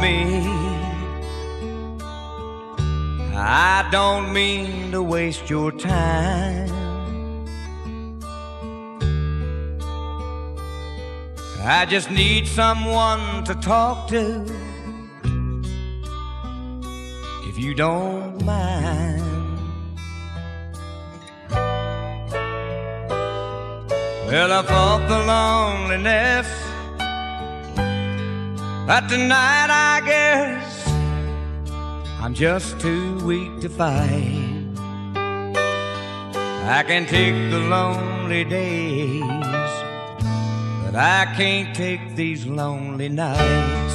me. I don't mean to waste your time. I just need someone to talk to. If you don't mind. Well, I fought the loneliness. But tonight, I guess I'm just too weak to fight. I can take the lonely days, but I can't take these lonely nights.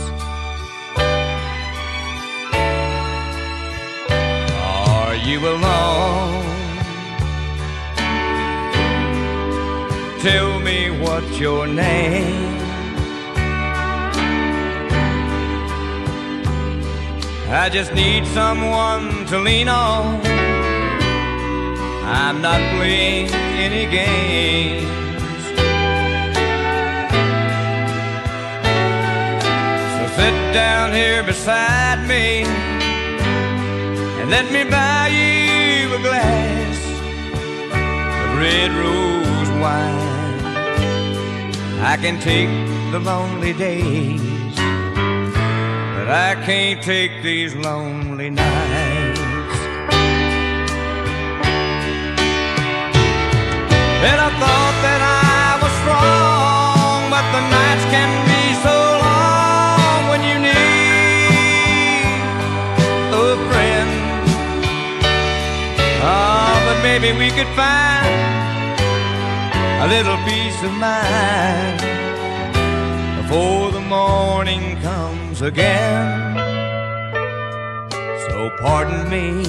Are you alone? Tell me what's your name. I just need someone to lean on. I'm not playing any games. So sit down here beside me and let me buy you a glass of red rose wine. I can take the lonely days, but I can't take these lonely nights. And I thought that I was strong, but the nights can be so long when you need a friend. Oh, but maybe we could find a little peace of mind before the morning comes again. So pardon me.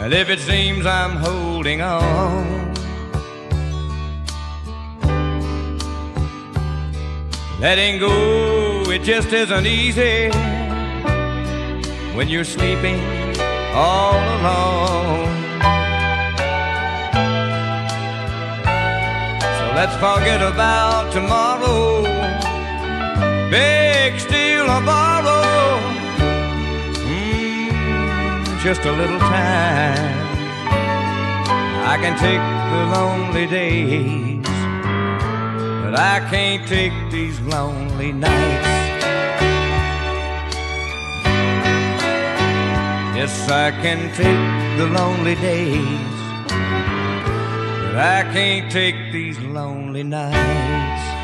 And if it seems I'm holding on, letting go, it just isn't easy when you're sleeping all alone. Let's forget about tomorrow. Beg, steal, or borrow. Mm, just a little time. I can take the lonely days, but I can't take these lonely nights. Yes, I can take the lonely days. I can't take these lonely nights.